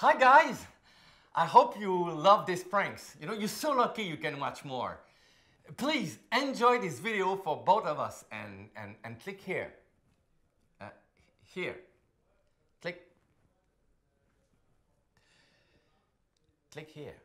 Hi guys! I hope you love these pranks. You know, you're so lucky you can watch more. Please enjoy this video for both of us and, and, and click here. Uh, here. Click. Click here.